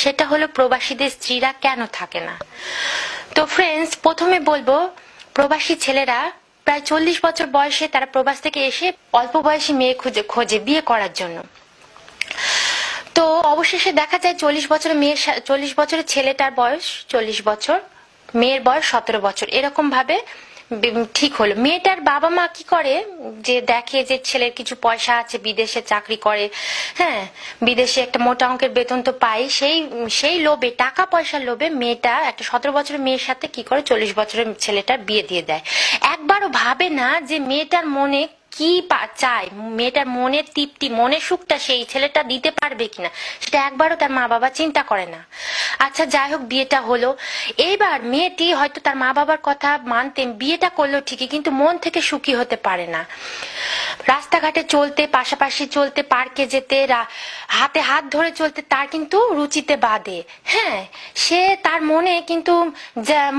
সেটা হলো প্রবাসীদের স্ত্রীরা কেন থাকে না? তো ফ্রেন্ডস প্রথমে বলব, প্রবাসী ছেলেরা প্রায় চল্লিশ বছর বয়সে তারা প্রবাস থেকে এসে অল্প বয়সী মেয়ে খুঁজে, খোঁজে বিয়ে করার জন্য। তো অবশেষে দেখা যায় চল্লিশ বছরের মেয়ের চল্লিশ বছরের ছেলেটার বয়স চল্লিশ বছর, মেয়ের বয়স সতেরো বছর। এরকম ভাবে ঠিক হলো। মেয়েটার বাবা মা কি করে? যে দেখে যে ছেলের কিছু পয়সা আছে, বিদেশে চাকরি করে হ্যাঁ বিদেশে একটা মোটা অঙ্কের বেতন তো পাই সেই সেই লোভে টাকা পয়সার লোভে মেয়েটা, একটা সতেরো বছরের মেয়ের সাথে কি করে চল্লিশ বছরের ছেলেটার বিয়ে দিয়ে দেয়? একবারও ভাবে না যে মেয়েটার মনে কি চায়? মেয়েটার মনের তৃপ্তি মনের সুখটা সেই ছেলেটা দিতে পারবে কিনা, সেটা একবারও তার মা বাবা চিন্তা করে না। আচ্ছা যাই হোক, বিয়েটা হলো। এইবার মেয়েটি হয়তো তার মা বাবার কথা মানতেন, বিয়েটা করল ঠিকই, কিন্তু মন থেকে সুখী হতে পারে না। রাস্তাঘাটে চলতে, পাশাপাশি চলতে, পার্কে যেতে হাতে হাত ধরে চলতে তার কিন্তু রুচিতে বাদে হ্যাঁ সে তার মনে কিন্তু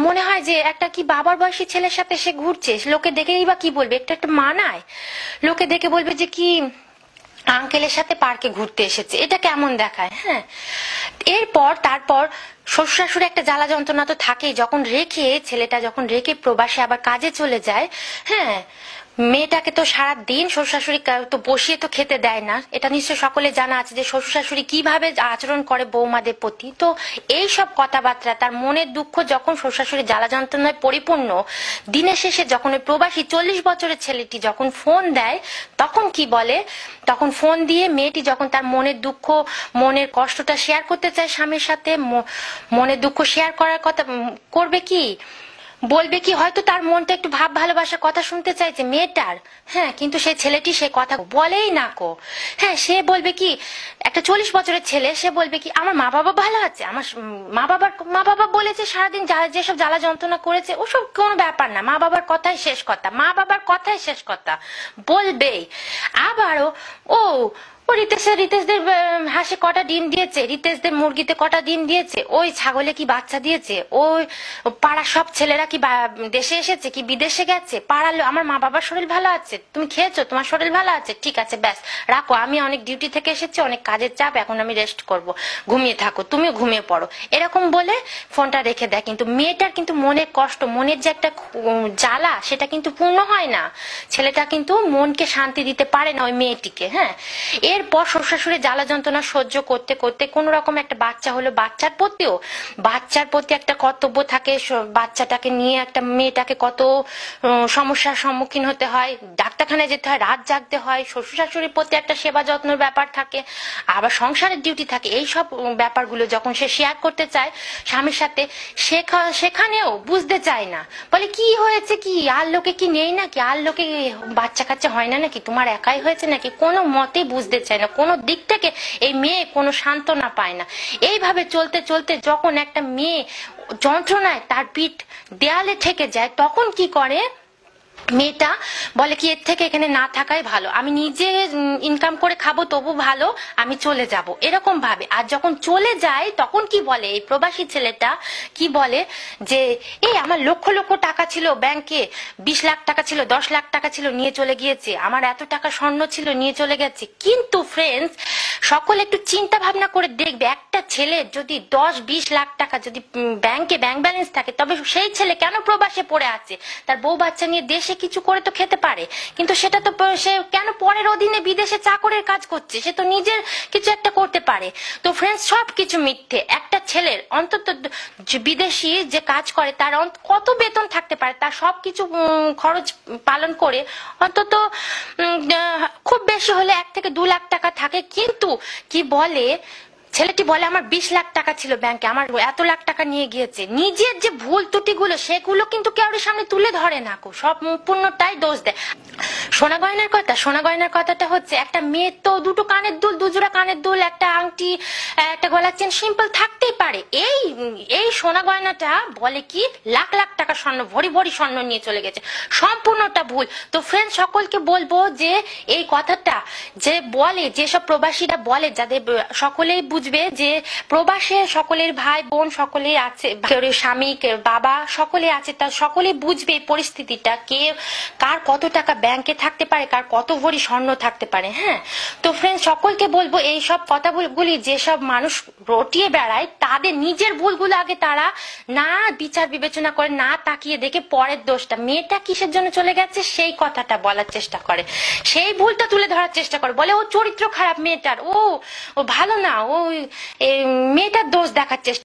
মনে হয় যে একটা কি বাবার বয়সী ছেলের সাথে সে ঘুরছে লোকে দেখেই বা কি বলবে? একটা একটা মানায়। লোকে দেখে বলবে যে কি আঙ্কেলের সাথে পার্কে ঘুরতে এসেছে। এটা কেমন দেখায়? হ্যাঁ। এরপর, তারপর শ্বশুর শাশুড়ি একটা জ্বালা যন্ত্রণা তো থাকেই। যখন রেখে ছেলেটা যখন রেখে প্রবাসে আবার কাজে চলে যায় হ্যাঁ মেয়েটাকে তো সারা দিন শ্বশুর শাশুড়ি তো বসিয়ে তো খেতে দেয় না। এটা নিশ্চয় সকলে জানা আছে যে শ্বশুর শাশুড়ি কীভাবে আচরণ করে বৌমাদের প্রতি। তো এই সব কথাবার্তা, তার মনের দুঃখ যখন শ্বশুর শাশুড়ি জ্বালা যন্ত্রণায় পরিপূর্ণ, দিনের শেষে যখন ওই প্রবাসী চল্লিশ বছরের ছেলেটি যখন ফোন দেয়, তখন কি বলে? তখন ফোন দিয়ে মেয়েটি যখন তার মনের দুঃখ, মনের কষ্টটা শেয়ার করতে চায় স্বামীর সাথে মনের দুঃখ শেয়ার করার কথা করবে কি? বলবে কি, হয়তো তার মনটা একটু ভাব ভালোবাসার কথা শুনতে চাইছে মেয়েটার। হ্যাঁ কিন্তু সেই ছেলেটি সে কথা বলেই না কো। হ্যাঁ সে বলবে কি, একটা চল্লিশ বছরের ছেলে, সে বলবে কি, আমার মা বাবা ভালো আছে, আমার মা বাবার মা বাবা বলেছে সারাদিন যেসব জ্বালা যন্ত্রণা করেছে, ওসব কোনো ব্যাপার না মা বাবার কথাই শেষ কথা মা বাবার কথাই শেষ কথা। বলবেই। আবারও, ও রিতেশের রিতেশদের হাঁসে কটা ডিম দিয়েছে, রিতেশদের মুরগিতে কটা ডিম দিয়েছে, ওই ছাগলে কি বাচ্চা দিয়েছে, ওই পাড়ার সব ছেলেরা কি দেশে এসেছে, কি বিদেশে গেছে পাড়ালো আমার মা বাবার শরীর ভালো আছে, তুমি খেয়েছো, তোমার শরীর ভালো আছে, ঠিক আছে, ব্যাস, রাখো, আমি অনেক ডিউটি থেকে এসেছি, অনেক কাজের চাপ, এখন আমি রেস্ট করব, ঘুমিয়ে থাকো, তুমিও ঘুমিয়ে পড়ো, এরকম বলে ফোনটা রেখে দেয়, কিন্তু মেয়েটার কিন্তু মনের কষ্ট, মনের যে একটা জ্বালা, সেটা কিন্তু পূর্ণ হয় না, ছেলেটা কিন্তু মনকে শান্তি দিতে পারে না ওই মেয়েটিকে হ্যাঁ এরপর শ্বশুরে জ্বালা যন্ত্রণা সহ্য করতে করতে কোন রকম একটা বাচ্চা হলো। বাচ্চার প্রতিও, বাচ্চার প্রতি একটা কর্তব্য থাকে বাচ্চাটাকে নিয়ে একটা মেয়েটাকে কত সমস্যার সম্মুখীন হতে হয়। ডাক্তারখানায় যেতে হয়, রাত জাগতে হয় শ্বশুর শাশুড়ির প্রতি একটা সেবা যত্নের ব্যাপার থাকে, আবার সংসারের ডিউটি থাকে। এই সব ব্যাপারগুলো যখন সে শেয়ার করতে চায় স্বামীর সাথে সেখা- সেখানেও বুঝতে চায় না। বলে, কি হয়েছে কি? আর লোকে কি নেই নাকি? আর লোকে বাচ্চা কাচ্চা হয় না নাকি? তোমার একাই হয়েছে নাকি? কোনো মতেই বুঝতে চায় না। কোনো দিক থেকে এই মেয়ে কোনো সান্ত্বনা পায় না। এইভাবে চলতে চলতে যখন একটা মেয়ে যন্ত্রণায় তার পিঠ দেয়ালে থেকে যায়, তখন কি করে? মেয়েটা বলে কি, এর থেকে এখানে না থাকাই ভালো। আমি নিজে ইনকাম করে খাব, তবু ভালো, আমি চলে যাব। এরকম ভাবে। আর যখন চলে যায়, তখন কি বলে? এই প্রবাসী ছেলেটা কি বলে যে, এই, আমার লক্ষ লক্ষ টাকা ছিল ব্যাংকে বিশ লাখ টাকা ছিল, দশ লাখ টাকা ছিল, নিয়ে চলে গিয়েছে। আমার এত টাকা স্বর্ণ ছিল, নিয়ে চলে গেছে। কিন্তু ফ্রেন্ডস সকলে একটু চিন্তা ভাবনা করে দেখবে, একটা ছেলের যদি দশ, বিশ লাখ টাকা যদি ব্যাংকে ব্যাংক ব্যালেন্স থাকে, তবে সেই ছেলে কেন প্রবাসে পড়ে আছে? তার বউ বাচ্চা নিয়ে দেশে কিছু করে তো খেতে পারে। কিন্তু সেটা তো সে কেন পরের অধীনে বিদেশে চাকরের কাজ করছে? সে তো নিজের কিছু একটা করতে পারে। তো ফ্রেন্ডস সব কিছু মিথ্যে। একটা ছেলের অন্তত বিদেশি যে কাজ করে, তার কত বেতন থাকতে পারে? তার সব কিছু খরচ পালন করে অন্তত খুব বেশি হলে এক থেকে দু লাখ টাকা থাকে। কিন্তু কি বলে ছেলেটি বলে, আমার বিশ লাখ টাকা ছিল ব্যাংকে, আমার এত লাখ টাকা নিয়ে গিয়েছে। নিজের যে ভুল ত্রুটিগুলো, সেগুলো কিন্তু কারোর সামনে তুলে ধরে না কো। সব পূর্ণটাই দোষ দেয়। সোনা গয়নার কথা, সোনা গয়নার কথাটা হচ্ছে, একটা মেয়ের তো দুটো কানের দুল, দুজোড়া কানের দুল, একটা আংটি, একটা গলার চেন, সিম্পল থাকতেই পারে। এই এই সোনা গয়নাটা বলে কি, লাখ লাখ টাকা স্বর্ণ, ভরি ভরি স্বর্ণ নিয়ে চলে গেছে। সম্পূর্ণটা ভুল। তো ফ্রেন্ড সকলকে বলব যে, এই কথাটা যে বলে, যেসব প্রবাসীরা বলে, যাদের, সকলেই বুঝবে যে প্রবাসে সকলের ভাই বোন সকলেই আছে, কেউ স্বামী, কেউ বাবা, সকলে আছে, তা সকলে বুঝবে পরিস্থিতিটা, কে কার কত টাকা ব্যাংকে থাকতে পারে, কার কত ভরি স্বর্ণ থাকতে পারে হ্যাঁ? তো ফ্রেন্ড সকলকে বলব এই সব কথাগুলি যেসব মানুষ রটিয়ে বেড়ায়, তাদের নিজের ভুলগুলো আগে তারা না বিচার বিবেচনা করে, না তাকিয়ে দেখে পরের দোষটা। মেয়েটা কিসের জন্য চলে গেছে? সেই কথাটা বলার চেষ্টা করে। সেই ভুলটা তুলে ধরার চেষ্টা করে। বলে, ও চরিত্র খারাপ মেয়েটার। ও ও ভালো না। ও এ, মেয়েটার দোষ দেখার চেষ্টা